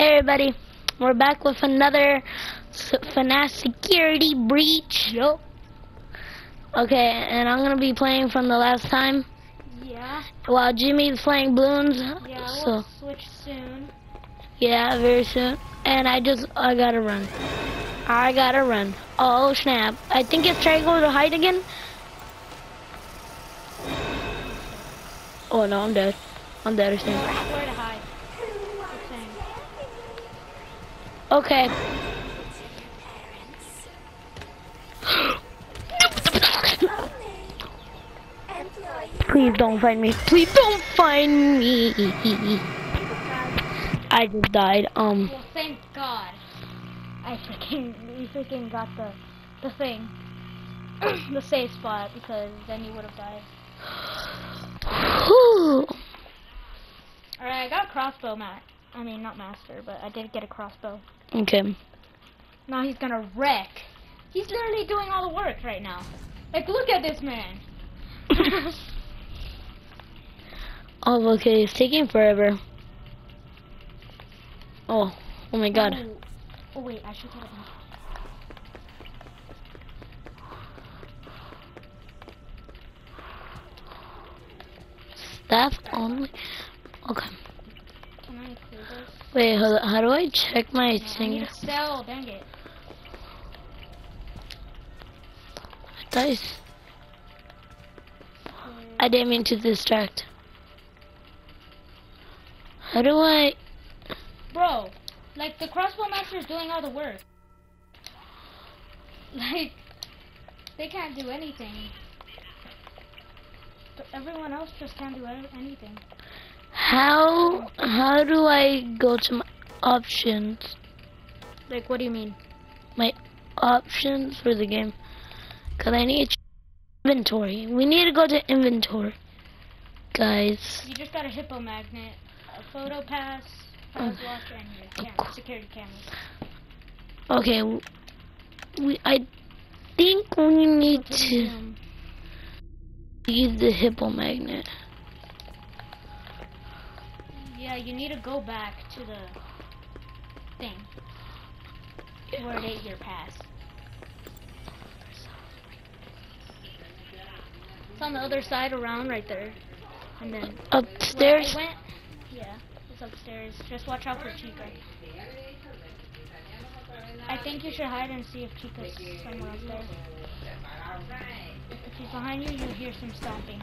Hey everybody, we're back with another FNAF security breach. Yup. Okay, and I'm gonna be playing from the last time Yeah. while Jimmy's playing balloons. Yeah, so we'll switch soon. yeah, very soon. And I just I gotta run. I gotta run. Oh snap! I think it's trying to go to hide again. Oh no, I'm dead. I'm dead. I think. Where to hide? Good thing. Okay. Please don't find me. Please don't find me. I just died. Um. Well, thank God. I freaking, we freaking got the, the thing, the safe spot because then you would have died. Alright, I got a crossbow, Matt. I mean, not master, but I did get a crossbow. Okay. Now he's gonna wreck. He's literally doing all the work right now. Like, look at this man. Oh, okay. It's taking forever. Oh. Oh my God. Oh, oh wait, I should get it now. Staff only. Okay. Can I clear this? Wait. Hold on. How do I check my I thing? to sell, dang it. Dice. I didn't mean to distract. How do I? Bro, like the crossbow master is doing all the work. Like, they can't do anything. But everyone else just can't do anything. How how do I go to my options? Like, what do you mean? My options for the game. Cause I need inventory. We need to go to inventory, guys. You just got a hippo magnet, a photo pass, Mm. Faz-Watch, and your camera, security cameras. Okay. We I think we need to use the hippo magnet. Yeah, you need to go back to the thing where it ate your pass. It's on the other side around right there. And then Upstairs. Went, yeah, it's upstairs. Just watch out for Chica. I think you should hide and see if Chica's somewhere up there. If she's behind you, you'll hear some stomping.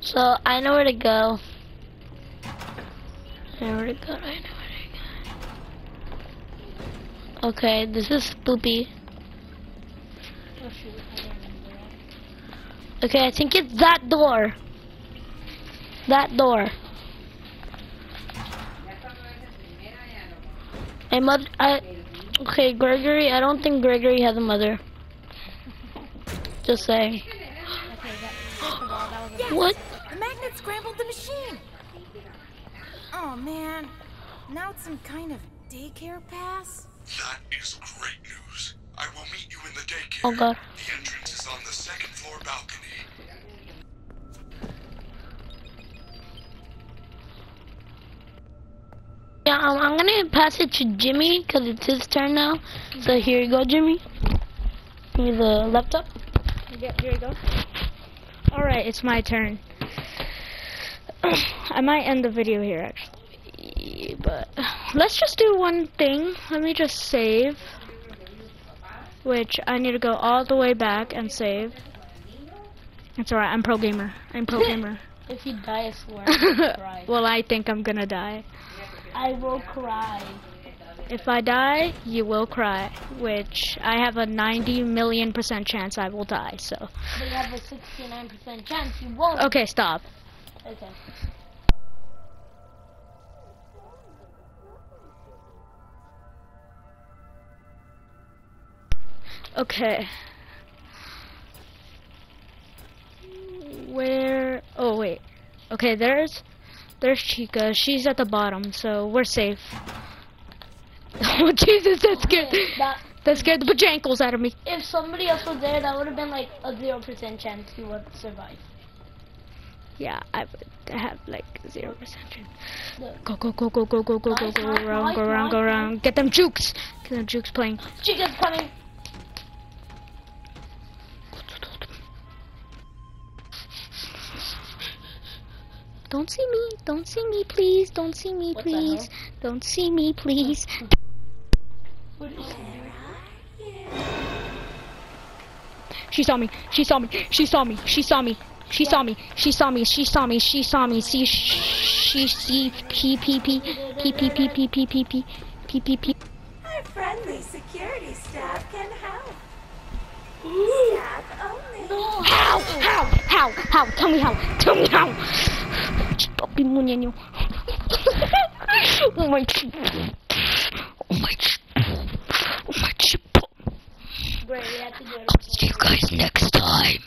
so I know where to go. I know where to go. I know where to go. Okay, this is Spoopy. Shoot, I didn't remember that. Okay, I think it's that door. That door. My mother. I. Okay, Gregory. I don't think Gregory has a mother. Just saying. Okay, that, first of all, that was a What? The magnet scrambled the machine. Oh man, now it's some kind of daycare pass. That is great news. I will meet you in the daycare. Oh God. The entrance is on the second floor balcony. Yeah, um, I'm gonna pass it to Jimmy because it's his turn now. So here you go, Jimmy. Give me the laptop. Yep, here you go. Alright, it's my turn. I might end the video here, actually. But let's just do one thing. Let me just save. Which I need to go all the way back and save. It's alright, I'm pro gamer. I'm pro gamer. If you die, I swear cry. well, I think I'm gonna die. I will cry. If I die, you will cry. Which I have a 90 million percent chance I will die, so. But you have a 69% chance you won't. Okay, stop. Okay. Okay. Where? Oh wait. Okay, there's there's Chica. She's at the bottom, so we're safe. oh Jesus, that scared that, that scared the bajankles out of me. If somebody else was there, that would have been like a zero percent chance he would survive. Yeah, I would have like zero percent. Go go go go go go go go go around go around go around. Get them jukes. Get them jukes playing. Chica's coming. Don't see me. Don't see me, please. Don't see me, What please. Don't see me, please. What is She saw me. She saw me. She saw me. She saw me. She saw me. She saw me. She saw me. She saw me. See. She see. P P P P P P P P P P P P P. Our friendly security staff can help. Staff only. How? How? How? How? Tell me how. Tell me how. Papi mo niya Oh my chip. Oh my chip. Oh my chip. Great, we have to do. See you guys next time.